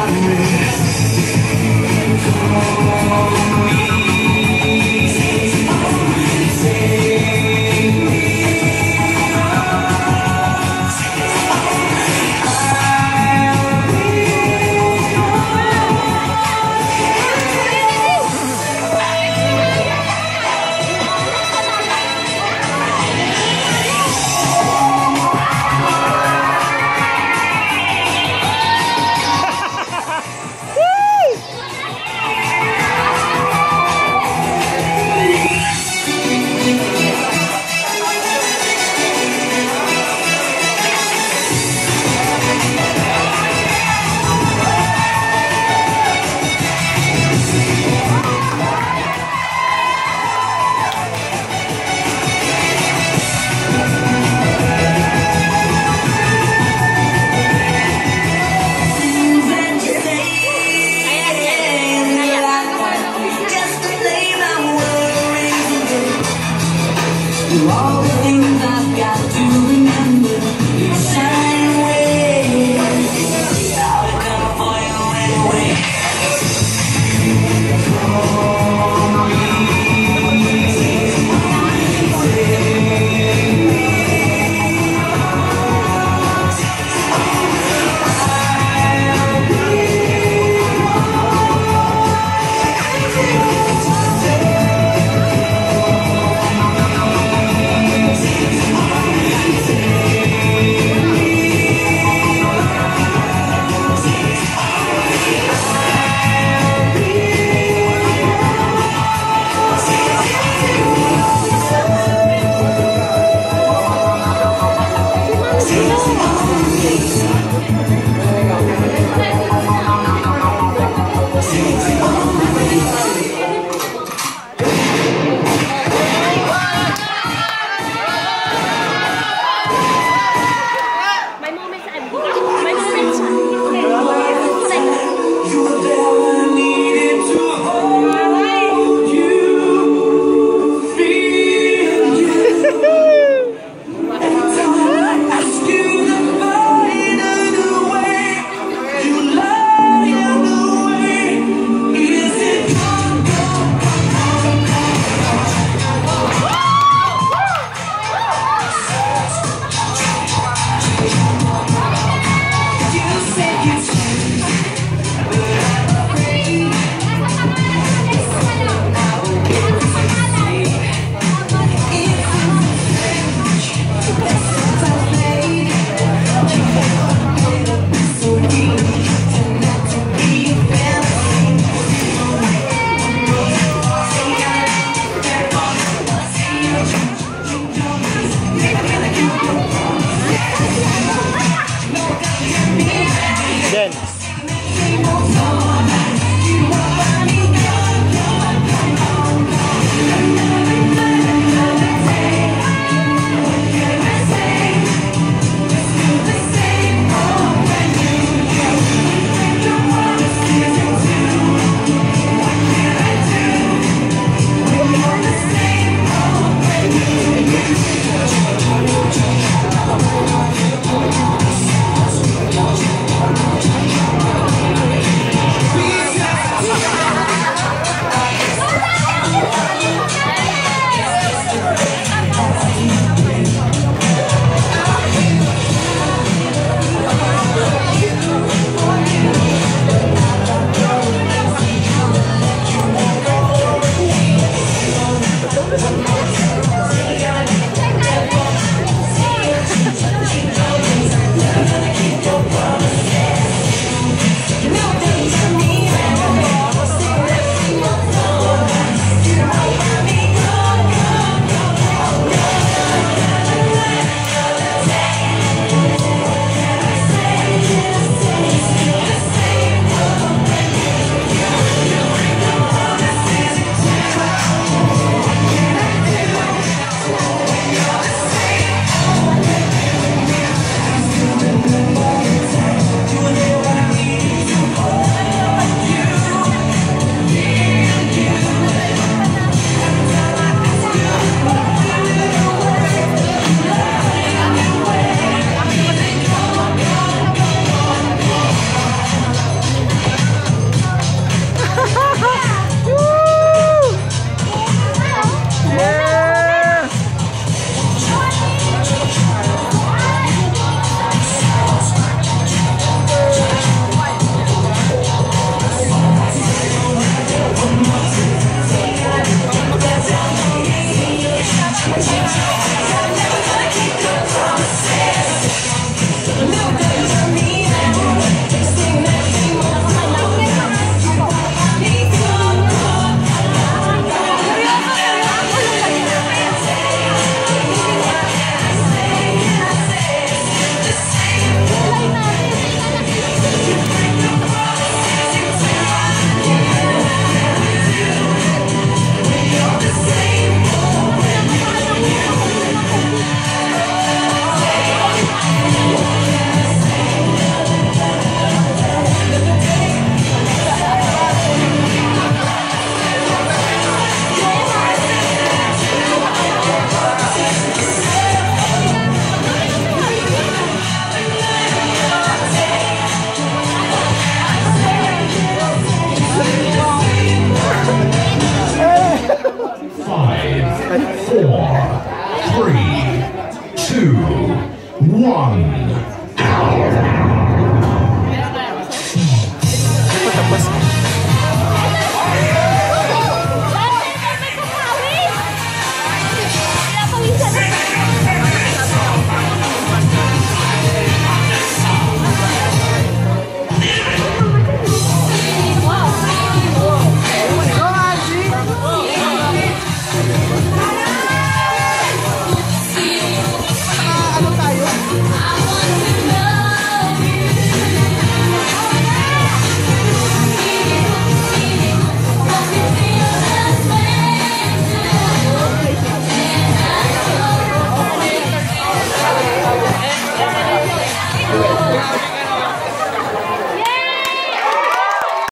got me. Call me. Thank Five,